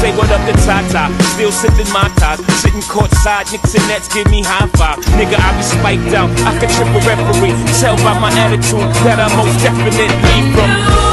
Say what up to Ty-Ty, still sipping Mai Tais. Sitting courtside, Knicks and Nets give me high five. Nigga, I be spiked out, I can trip a referee. Tell by my attitude that I most definitely from.